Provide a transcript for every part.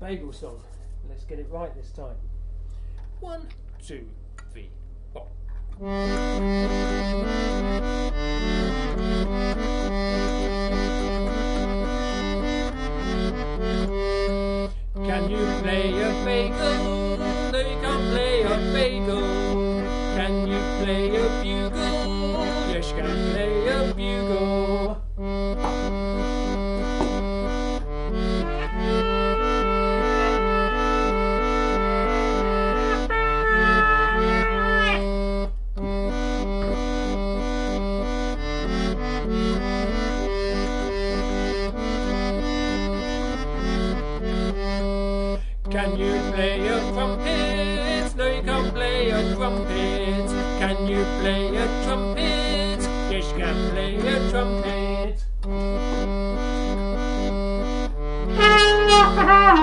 bagel song. Let's get it right this time. One, two, three, four. Can you play a bagel? No, you can't play a bagel. Can you play a bugle? Yes, you can play a bugle. Can you play a trumpet? No, you can't play a trumpet. Can you play a trumpet? Yes, you can play a trumpet.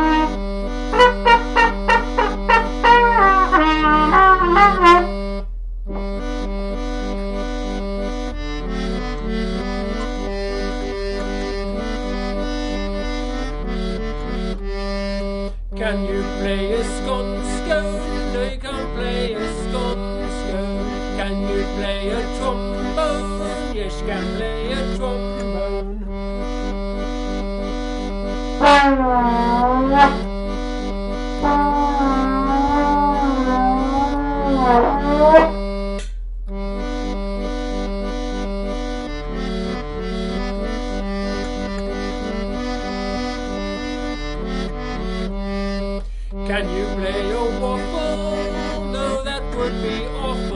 Can you play a sconce No, you can't play a sconce Can you play a trombone? Yes, can play a trombone. Can you play a waffle? No, that would be awful.